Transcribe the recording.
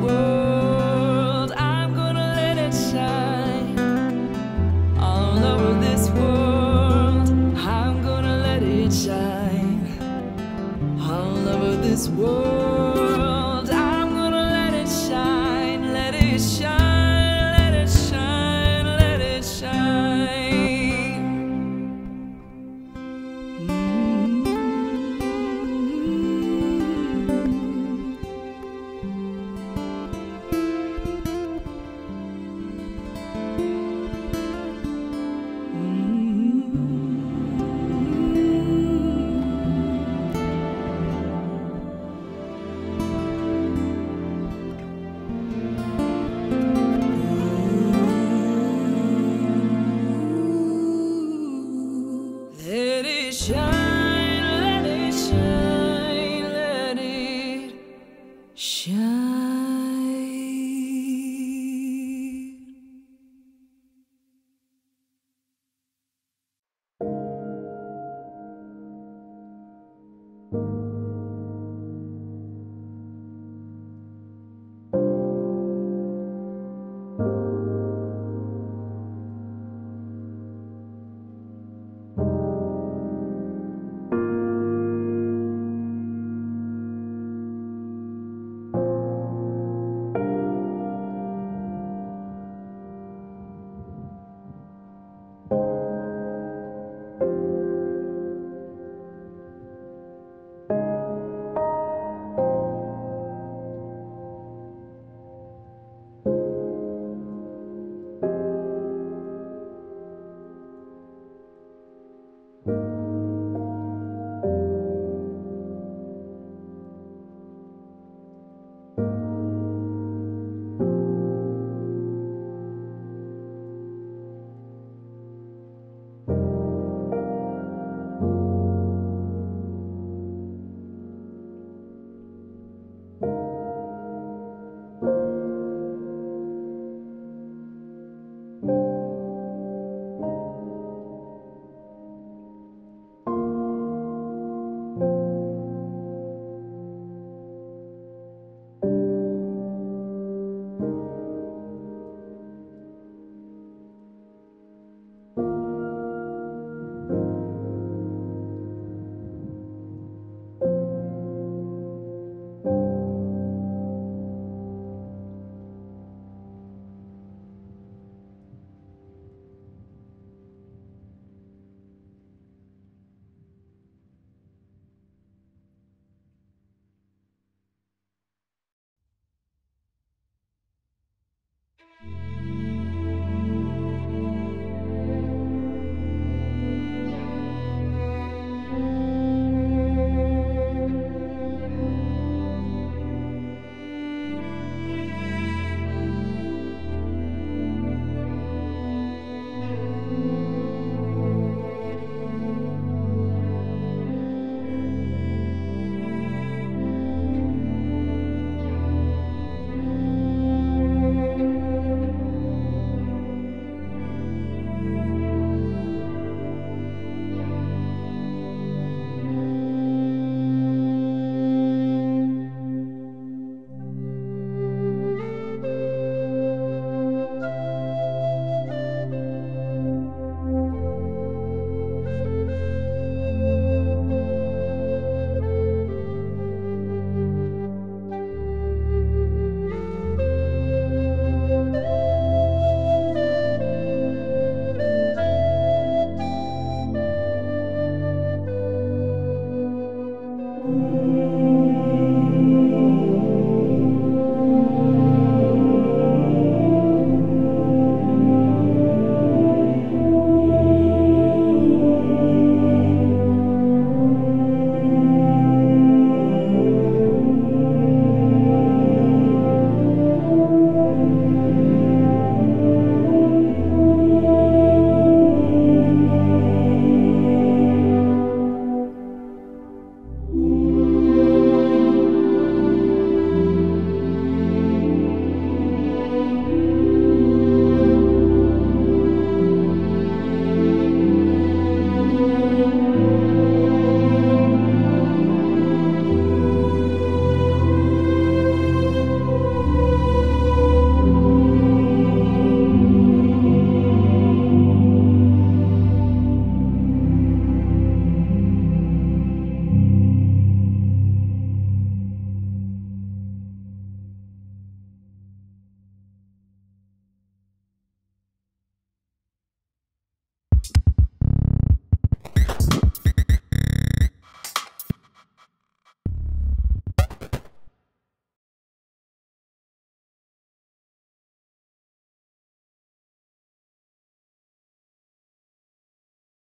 world,